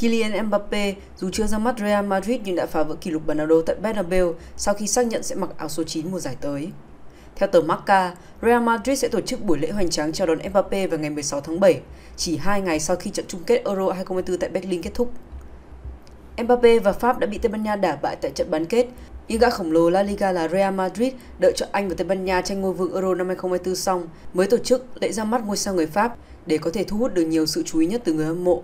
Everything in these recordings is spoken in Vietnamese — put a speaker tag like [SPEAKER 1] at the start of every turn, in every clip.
[SPEAKER 1] Kylian Mbappe dù chưa ra mắt Real Madrid nhưng đã phá vỡ kỷ lục Bernardo tại Bernabeu sau khi xác nhận sẽ mặc áo số 9 mùa giải tới. Theo tờ Marca, Real Madrid sẽ tổ chức buổi lễ hoành tráng chào đón Mbappe vào ngày 16 tháng 7, chỉ hai ngày sau khi trận chung kết Euro 2024 tại Berlin kết thúc. Mbappe và Pháp đã bị Tây Ban Nha đả bại tại trận bán kết, nhưng gã khổng lồ La Liga là Real Madrid đợi cho Anh và Tây Ban Nha tranh ngôi vương Euro năm 2024 xong mới tổ chức lễ ra mắt ngôi sao người Pháp để có thể thu hút được nhiều sự chú ý nhất từ người hâm mộ.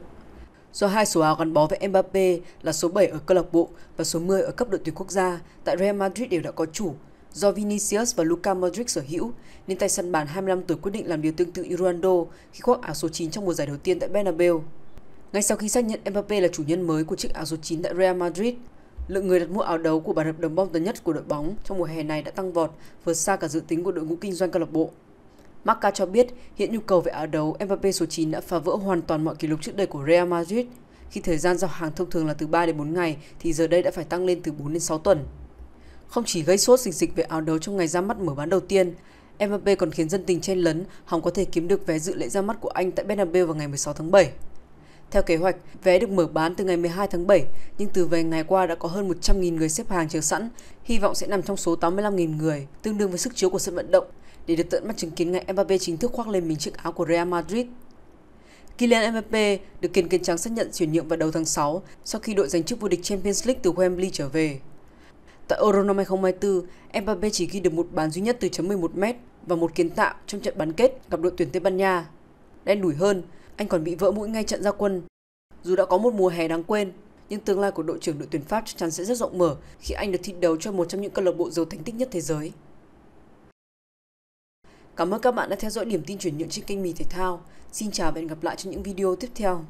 [SPEAKER 1] Do hai số áo gắn bó với Mbappe là số 7 ở câu lạc bộ và số 10 ở cấp đội tuyển quốc gia, tại Real Madrid đều đã có chủ. Do Vinicius và Luka Modric sở hữu, nên tay săn bàn 25 tuổi quyết định làm điều tương tự như Ronaldo khi khoác áo số 9 trong mùa giải đầu tiên tại Bernabeu. Ngay sau khi xác nhận Mbappe là chủ nhân mới của chiếc áo số 9 tại Real Madrid, lượng người đặt mua áo đấu của bản hợp đồng bom tấn nhất của đội bóng trong mùa hè này đã tăng vọt, vượt xa cả dự tính của đội ngũ kinh doanh câu lạc bộ. Marca cho biết hiện nhu cầu về áo đấu Mbappe số 9 đã phá vỡ hoàn toàn mọi kỷ lục trước đây của Real Madrid. Khi thời gian giao hàng thông thường là từ 3 đến 4 ngày thì giờ đây đã phải tăng lên từ 4 đến 6 tuần. Không chỉ gây sốt dịch dịch về áo đấu trong ngày ra mắt mở bán đầu tiên, Mbappe còn khiến dân tình chen lấn hòng có thể kiếm được vé dự lễ ra mắt của anh tại Bernabeu vào ngày 16 tháng 7. Theo kế hoạch, vé được mở bán từ ngày 12 tháng 7, nhưng từ vài ngày qua đã có hơn 100.000 người xếp hàng chờ sẵn, hy vọng sẽ nằm trong số 85.000 người, tương đương với sức chứa của sân vận động, để được tận mắt chứng kiến ngày Mbappe chính thức khoác lên mình chiếc áo của Real Madrid. Kylian Mbappe được kiên kiến trắng xác nhận chuyển nhượng vào đầu tháng 6 sau khi đội giành chức vô địch Champions League từ Wembley trở về. Tại Euro năm 2024, Mbappe chỉ ghi được một bàn duy nhất từ chấm 11m và một kiến tạo trong trận bán kết gặp đội tuyển Tây Ban Nha. Đen đủi hơn, anh còn bị vỡ mũi ngay trận ra quân. Dù đã có một mùa hè đáng quên, nhưng tương lai của đội trưởng đội tuyển Pháp chắc chắn sẽ rất rộng mở khi anh được thi đấu cho một trong những câu lạc bộ giàu thành tích nhất thế giới. Cảm ơn các bạn đã theo dõi điểm tin chuyển nhượng trên kênh Mì Thể Thao. Xin chào và hẹn gặp lại trong những video tiếp theo.